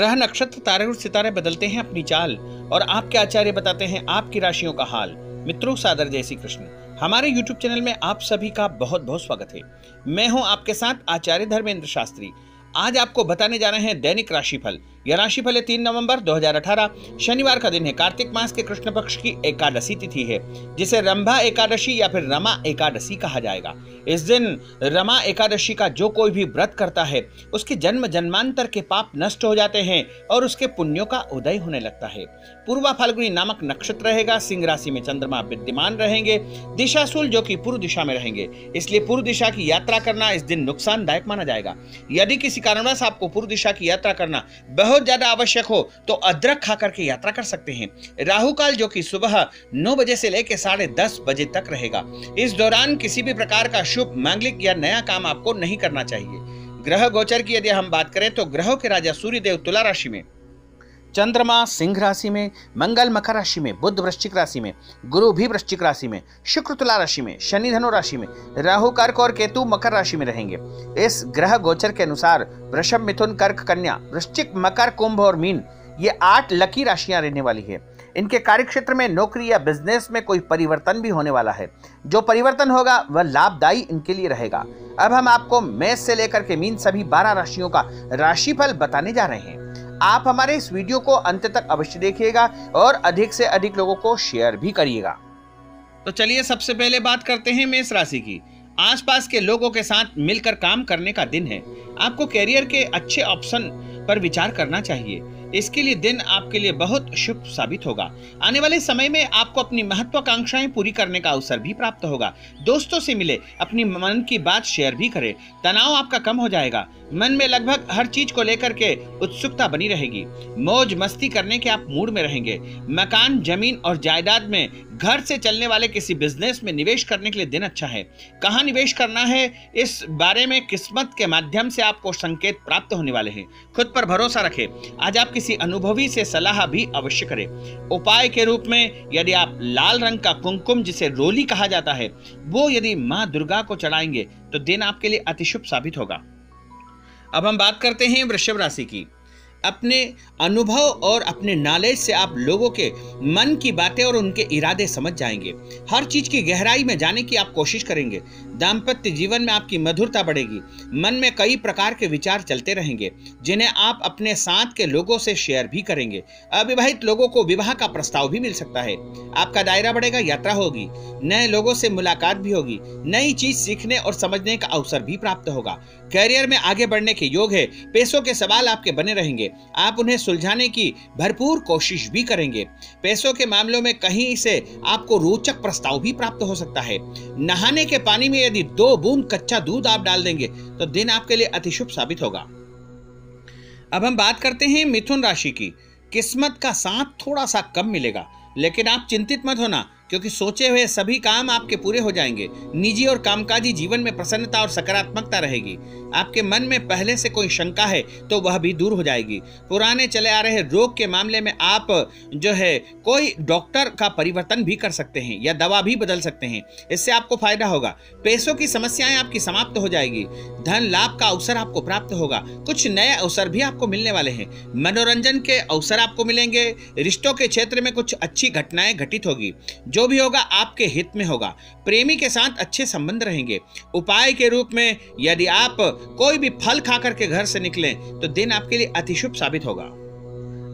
ग्रह नक्षत्र, तारे और सितारे बदलते हैं अपनी चाल, और आपके आचार्य बताते हैं आपकी राशियों का हाल। मित्रों, सादर जय श्री कृष्ण। हमारे YouTube चैनल में आप सभी का बहुत बहुत स्वागत है। मैं हूँ आपके साथ आचार्य धर्मेंद्र शास्त्री। आज आपको बताने जा रहे हैं दैनिक राशिफल। यह राशिफल है तीन नवंबर 2018 शनिवार का दिन है। कार्तिक मास के कृष्ण पक्ष की एकादशी तिथि है, जिसे रंभा एकादशी या फिर रमा एकादशी कहा जाएगा। इस दिन रमा एकादशी का जो कोई भी व्रत करता है, उसके जन्म जन्मांतर के पाप नष्ट हो जाते हैं और उसके पुण्यों का उदय होने लगता है। पूर्वा फाल्गुनी नामक नक्षत्र रहेगा। सिंह राशि में चंद्रमा विद्यमान रहेंगे, दिशाशूल जो कि पूर्व दिशा में रहेंगे। इसलिए पूर्व दिशा की यात्रा करना इस दिन नुकसानदायक माना जाएगा। यदि किसी कारणवश आपको पूर्व दिशा की यात्रा करना बहुत ज़्यादा आवश्यक हो तो अदरक खा करके यात्रा कर सकते हैं। राहु काल जो कि सुबह नौ बजे से लेकर साढ़े दस बजे तक रहेगा। इस दौरान किसी भी प्रकार का शुभ, मांगलिक या नया काम आपको नहीं करना चाहिए। ग्रह गोचर की यदि हम बात करें तो ग्रहों के राजा सूर्य देव तुला राशि में। चंद्रमा सिंह राशि में, मंगल मकर राशि में बुद्ध वृश्चिक राशि में, गुरु भी वृश्चिक राशि में, शुक्र तुला राशि में, शनि धनु राशि में, राहु कर्क और केतु मकर राशि में रहेंगे। इस ग्रह गोचर के अनुसार वृषभ, मिथुन, कर्क, कन्या, वृश्चिक, मकर, कुंभ और मीन, ये आठ लकी राशियाँ रहने वाली है। इनके कार्य क्षेत्र में नौकरी या बिज़नेस में कोई परिवर्तन भी होने वाला है। जो परिवर्तन होगा, वह लाभदायी इनके लिए रहेगा। अब हम आपको मेष से लेकर के मीन सभी बारह राशियों का राशिफल बताने जा रहे हैं। आप हमारे इस वीडियो को अंत तक अवश्य देखिएगा और अधिक से अधिक लोगों को शेयर भी करिएगा। तो चलिए सबसे पहले बात करते हैं मेष राशि की। आसपास के लोगों के साथ मिलकर काम करने का दिन है। आपको कैरियर के अच्छे ऑप्शन पर विचार करना चाहिए। इसके लिए दिन आपके लिए बहुत शुभ साबित होगा। आने वाले समय में आपको अपनी महत्वाकांक्षाएँ पूरी करने का अवसर भी प्राप्त होगा। दोस्तों से मिले, अपनी मन की बात शेयर भी करें। तनाव आपका कम हो जाएगा। मन में लगभग हर चीज़ को लेकर के उत्सुकता बनी रहेगी। मौज मस्ती करने के आप मूड में रहेंगे। मकान, ज़मीन और जायदाद में घर से चलने वाले किसी बिज़नेस में निवेश करने के लिए दिन अच्छा है। कहाँ निवेश करना है? इस बारे में किस्मत के माध्यम से आपको संकेत प्राप्त होने वाले हैं। खुद पर भरोसा रखें। आज आप किसी अनुभवी से सलाह भी अवश्य करें। उपाय के रूप में यदि आप लाल रंग का कुमकुम जिसे रोली कहा जाता है, वो यदि माँ दुर्गा को चढ़ाएँगे तो दिन आपके लिए अतिशुभ साबित होगा। अब हम बात करते हैं वृषभ राशि की। अपने अनुभव और अपने नॉलेज से आप लोगों के मन की बातें और उनके इरादे समझ जाएँगे। हर चीज़ की गहराई में जाने की आप कोशिश करेंगे। दाम्पत्य जीवन में आपकी मधुरता बढ़ेगी। मन में कई प्रकार के विचार चलते रहेंगे, जिन्हें आप अपने साथ के लोगों से शेयर भी करेंगे। अविवाहित लोगों को विवाह का प्रस्ताव भी मिल सकता है। आपका दायरा बढ़ेगा, यात्रा होगी, नए लोगों से मुलाकात भी होगी, नई चीज़ सीखने और समझने का अवसर भी प्राप्त होगा। कैरियर में आगे बढ़ने के योग है, पैसों के सवाल आपके बने रहेंगे। आप उन्हें सुलझाने की भरपूर कोशिश भी करेंगे। पैसों के मामलों में कहीं से आपको रोचक प्रस्ताव भी प्राप्त हो सकता है। नहाने के पानी में यदि दो बूंद कच्चा दूध आप डाल देंगे तो दिन आपके लिए अतिशुभ साबित होगा। अब हम बात करते हैं मिथुन राशि की। किस्मत का साथ थोड़ा सा कम मिलेगा, लेकिन आप चिंतित मत होना। क्योंकि सोचे हुए सभी काम आपके पूरे हो जाएँगे। निजी और कामकाजी जीवन में प्रसन्नता और सकारात्मकता रहेगी। आपके मन में पहले से कोई शंका है तो वह भी दूर हो जाएगी। पुराने चले आ रहे रोग के मामले में आप, जो है, कोई डॉक्टर का परिवर्तन भी कर सकते हैं या दवा भी बदल सकते हैं। इससे आपको फ़ायदा होगा। पैसों की समस्याएँ आपकी समाप्त हो जाएगी। धन लाभ का अवसर आपको प्राप्त होगा। कुछ नए अवसर भी आपको मिलने वाले हैं। मनोरंजन के अवसर आपको मिलेंगे। रिश्तों के क्षेत्र में कुछ अच्छी घटनाएँ घटित होगी। जो भी होगा आपके हित में होगा। प्रेमी के साथ अच्छे संबंध रहेंगे। उपाय के रूप में यदि आप कोई भी फल खा करके घर से निकलें तो दिन आपके लिए अतिशुभ साबित होगा।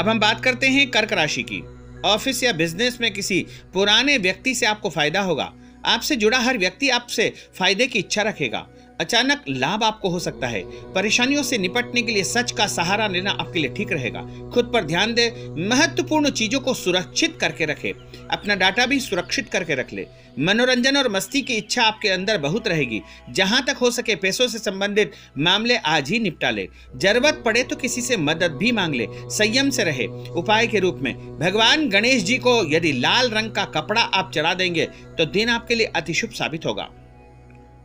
अब हम बात करते हैं कर्क राशि की। ऑफ़िस या बिज़नेस में किसी पुराने व्यक्ति से आपको फ़ायदा होगा। आपसे जुड़ा हर व्यक्ति आपसे फ़ायदे की इच्छा रखेगा। अचानक लाभ आपको हो सकता है। परेशानियों से निपटने के लिए सच का सहारा लेना आपके लिए ठीक रहेगा। खुद पर ध्यान दे, महत्वपूर्ण चीज़ों को सुरक्षित करके रखे। अपना डाटा भी सुरक्षित करके रख ले। मनोरंजन और मस्ती की इच्छा आपके अंदर बहुत रहेगी। जहाँ तक हो सके पैसों से संबंधित मामले आज ही निपटा ले। ज़रूरत पड़े तो किसी से मदद भी मांग ले। संयम से रहे। उपाय के रूप में, भगवान गणेश जी को यदि लाल रंग का कपड़ा आप चढ़ा देंगे तो दिन आपके लिए अतिशुभ साबित होगा।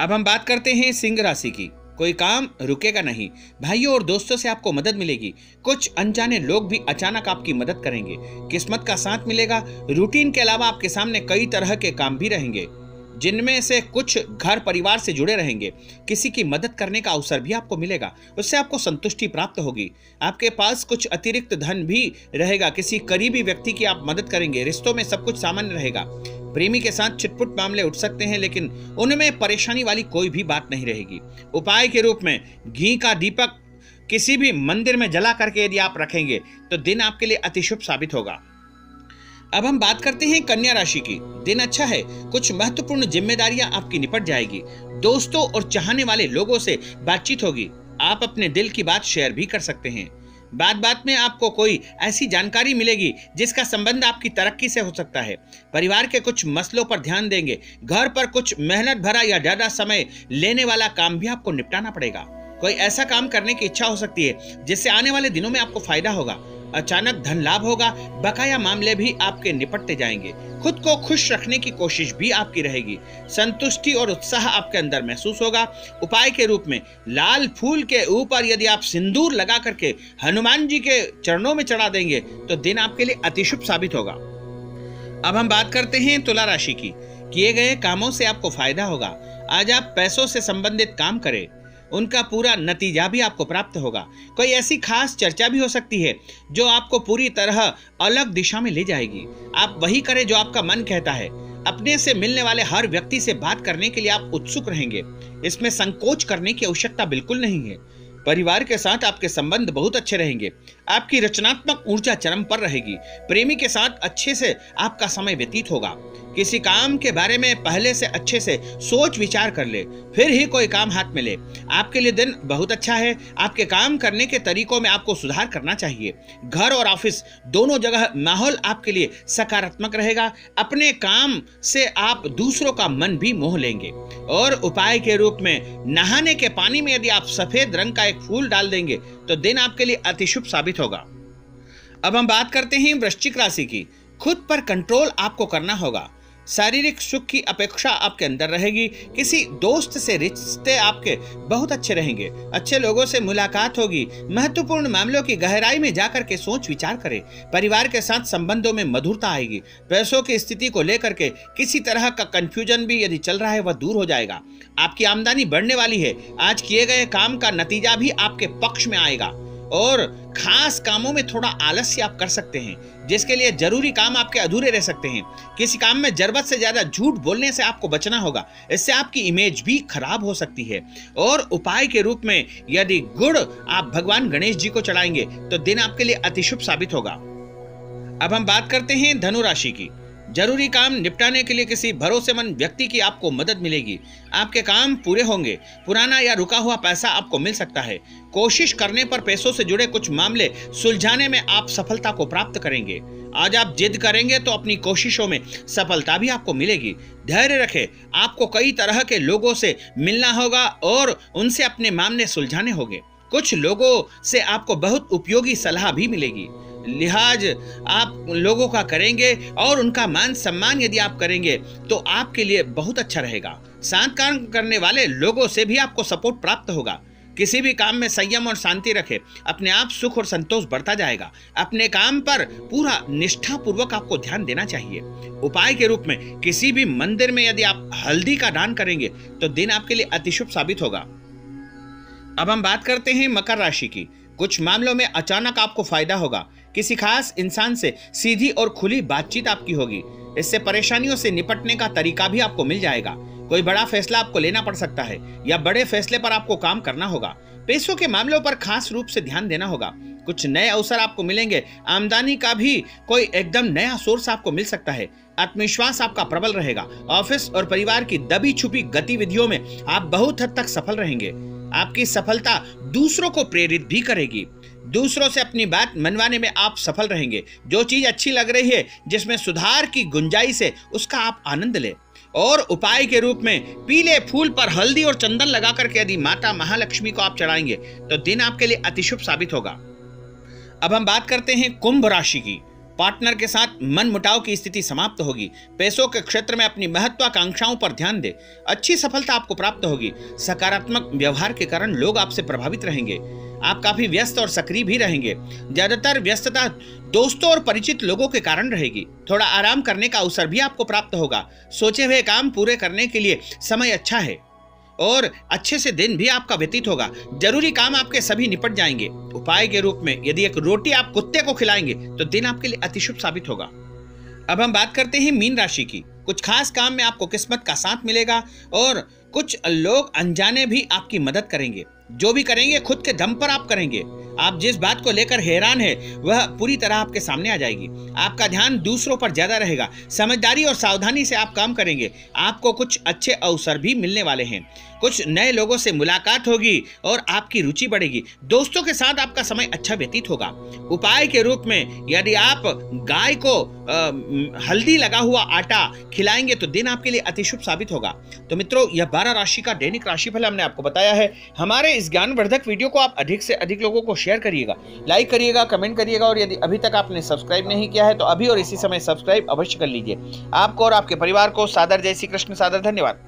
अब हम बात करते हैं सिंह राशि की। कोई काम रुकेगा नहीं। भाइयों और दोस्तों से आपको मदद मिलेगी। कुछ अनजाने लोग भी अचानक आपकी मदद करेंगे। किस्मत का साथ मिलेगा। रूटीन के अलावा आपके सामने कई तरह के काम भी रहेंगे। जिनमें से कुछ घर परिवार से जुड़े रहेंगे। किसी की मदद करने का अवसर भी आपको मिलेगा, उससे आपको संतुष्टि प्राप्त होगी। आपके पास कुछ अतिरिक्त धन भी रहेगा, किसी करीबी व्यक्ति की आप मदद करेंगे, रिश्तों में सब कुछ सामान्य रहेगा। प्रेमी के साथ छिटपुट मामले उठ सकते हैं, लेकिन उनमें परेशानी वाली कोई भी बात नहीं रहेगी। उपाय के रूप में घी का दीपक किसी भी मंदिर में जला करके यदि आप रखेंगे तो दिन आपके लिए अतिशुभ साबित होगा। अब हम बात करते हैं कन्या राशि की। दिन अच्छा है, कुछ महत्वपूर्ण जिम्मेदारियाँ आपकी निपट जाएगी। दोस्तों और चाहने वाले लोगों से बातचीत होगी। आप अपने दिल की बात शेयर भी कर सकते हैं। बात बात में आपको कोई ऐसी जानकारी मिलेगी, जिसका संबंध आपकी तरक्की से हो सकता है। परिवार के कुछ मसलों पर ध्यान देंगे। घर पर कुछ मेहनत भरा या ज़्यादा समय लेने वाला काम भी आपको निपटाना पड़ेगा। कोई ऐसा काम करने की इच्छा हो सकती है, जिससे आने वाले दिनों में आपको फ़ायदा होगा। अचानक धन लाभ होगा, बकाया मामले भी आपके निपटते जाएँगे। खुद को खुश रखने की कोशिश भी आपकी रहेगी। संतुष्टि और उत्साह आपके अंदर महसूस होगा। उपाय के रूप में, लाल फूल के ऊपर यदि आप सिंदूर लगा करके हनुमान जी के चरणों में चढ़ा देंगे तो दिन आपके लिए अतिशुभ साबित होगा। अब हम बात करते हैं तुला राशि की। किए गए कामों से आपको फ़ायदा होगा। आज आप पैसों से संबंधित काम करें। उनका पूरा नतीजा भी आपको प्राप्त होगा। कोई ऐसी खास चर्चा भी हो सकती है, जो आपको पूरी तरह अलग दिशा में ले जाएगी। आप वही करें जो आपका मन कहता है। अपने से मिलने वाले हर व्यक्ति से बात करने के लिए आप उत्सुक रहेंगे। इसमें संकोच करने की आवश्यकता बिल्कुल नहीं है। परिवार के साथ आपके संबंध बहुत अच्छे रहेंगे। आपकी रचनात्मक ऊर्जा चरम पर रहेगी। प्रेमी के साथ अच्छे से आपका समय व्यतीत होगा। किसी काम के बारे में पहले से अच्छे से सोच विचार कर ले, फिर ही कोई काम हाथ में ले। आपके लिए दिन बहुत अच्छा है। आपके काम करने के तरीकों में आपको सुधार करना चाहिए। घर और ऑफ़िस दोनों जगह माहौल आपके लिए सकारात्मक रहेगा। अपने काम से आप दूसरों का मन भी मोह लेंगे। और उपाय के रूप में नहाने के पानी में यदि आप सफ़ेद रंग का एक फूल डाल देंगे तो दिन आपके लिए अतिशुभ साबित होगा। अब हम बात करते हैं वृश्चिक राशि की। खुद पर कंट्रोल आपको करना होगा। शारीरिक सुख की अपेक्षा आपके अंदर रहेगी। किसी दोस्त से रिश्ते आपके बहुत अच्छे रहेंगे। अच्छे लोगों से मुलाकात होगी। महत्वपूर्ण मामलों की गहराई में जाकर के सोच विचार करें। परिवार के साथ संबंधों में मधुरता आएगी। पैसों की स्थिति को लेकर के किसी तरह का कंफ्यूजन भी यदि चल रहा है, वह दूर हो जाएगा। आपकी आमदनी बढ़ने वाली है। आज किए गए काम का नतीजा भी आपके पक्ष में आएगा। और खास कामों में थोड़ा आलस्य आप कर सकते हैं, जिसके लिए ज़रूरी काम आपके अधूरे रह सकते हैं। किसी काम में ज़रूरत से ज़्यादा झूठ बोलने से आपको बचना होगा, इससे आपकी इमेज भी खराब हो सकती है। और उपाय के रूप में यदि गुड़ आप भगवान गणेश जी को चढ़ाएँगे तो दिन आपके लिए अतिशुभ साबित होगा। अब हम बात करते हैं धनु राशि की। ज़रूरी काम निपटाने के लिए किसी भरोसेमंद व्यक्ति की आपको मदद मिलेगी। आपके काम पूरे होंगे। पुराना या रुका हुआ पैसा आपको मिल सकता है। कोशिश करने पर पैसों से जुड़े कुछ मामले सुलझाने में आप सफलता को प्राप्त करेंगे। आज आप जिद करेंगे तो अपनी कोशिशों में सफलता भी आपको मिलेगी। धैर्य रखें। आपको कई तरह के लोगों से मिलना होगा और उनसे अपने मामले सुलझाने होंगे। कुछ लोगों से आपको बहुत उपयोगी सलाह भी मिलेगी। लिहाज आप लोगों का करेंगे और उनका मान सम्मान यदि आप करेंगे तो आपके लिए बहुत अच्छा रहेगा। शांत काम करने वाले लोगों से भी आपको सपोर्ट प्राप्त होगा। किसी भी काम में संयम और शांति रखें। अपने आप सुख और संतोष बढ़ता जाएगा। अपने काम पर पूरा निष्ठा पूर्वक आपको ध्यान देना चाहिए। उपाय के रूप में किसी भी मंदिर में यदि आप हल्दी का दान करेंगे तो दिन आपके लिए अतिशुभ साबित होगा। अब हम बात करते हैं मकर राशि की। कुछ मामलों में अचानक आपको फ़ायदा होगा। किसी खास इंसान से सीधी और खुली बातचीत आपकी होगी। इससे परेशानियों से निपटने का तरीका भी आपको मिल जाएगा। कोई बड़ा फैसला आपको लेना पड़ सकता है, या बड़े फैसले पर आपको काम करना होगा। पैसों के मामलों पर खास रूप से ध्यान देना होगा। कुछ नए अवसर आपको मिलेंगे, आमदनी का भी कोई एकदम नया सोर्स आपको मिल सकता है। आत्मविश्वास आपका प्रबल रहेगा। ऑफ़िस और परिवार की दबी छुपी गतिविधियों में आप बहुत हद तक सफल रहेंगे। आपकी सफलता दूसरों को प्रेरित भी करेगी। दूसरों से अपनी बात मनवाने में आप सफल रहेंगे। जो चीज़ अच्छी लग रही है, जिसमें सुधार की गुंजाइश है, उसका आप आनंद लें। और उपाय के रूप में पीले फूल पर हल्दी और चंदन लगा करके यदि माता महालक्ष्मी को आप चढ़ाएँगे तो दिन आपके लिए अतिशुभ साबित होगा। अब हम बात करते हैं कुंभ राशि की। पार्टनर के साथ मन मुटाव की स्थिति समाप्त होगी। पैसों के क्षेत्र में अपनी महत्वाकांक्षाओं पर ध्यान दे। अच्छी सफलता आपको प्राप्त होगी। सकारात्मक व्यवहार के कारण लोग आपसे प्रभावित रहेंगे। आप काफ़ी व्यस्त और सक्रिय भी रहेंगे। ज़्यादातर व्यस्तता दोस्तों और परिचित लोगों के कारण रहेगी। थोड़ा आराम करने का अवसर भी आपको प्राप्त होगा। सोचे हुए काम पूरे करने के लिए समय अच्छा है। और अच्छे से दिन भी आपका व्यतीत होगा। ज़रूरी काम आपके सभी निपट जाएँगे। उपाय के रूप में यदि एक रोटी आप कुत्ते को खिलाएँगे तो दिन आपके लिए अतिशुभ साबित होगा। अब हम बात करते हैं मीन राशि की। कुछ खास काम में आपको किस्मत का साथ मिलेगा और कुछ लोग अनजाने भी आपकी मदद करेंगे। जो भी करेंगे, खुद के दम पर आप करेंगे। आप जिस बात को लेकर हैरान है, वह पूरी तरह आपके सामने आ जाएगी। आपका ध्यान दूसरों पर ज़्यादा रहेगा। समझदारी और सावधानी से आप काम करेंगे। आपको कुछ अच्छे अवसर भी मिलने वाले हैं। कुछ नए लोगों से मुलाकात होगी और आपकी रुचि बढ़ेगी। दोस्तों के साथ आपका समय अच्छा व्यतीत होगा। उपाय के रूप में यदि आप गाय को आ, हल्दी लगा हुआ आटा खिलाएँगे तो दिन आपके लिए अतिशुभ साबित होगा। तो मित्रों यह बारह राशि का दैनिक राशिफल हमने आपको बताया है। हमारे इस ज्ञानवर्धक वीडियो को आप अधिक से अधिक लोगों को शेयर करिएगा। लाइक करिएगा कमेंट करिएगा और यदि अभी तक आपने सब्सक्राइब नहीं किया है तो अभी और इसी समय सब्सक्राइब अवश्य कर लीजिए। आपको और आपके परिवार को सादर जय श्री कृष्ण सादर धन्यवाद।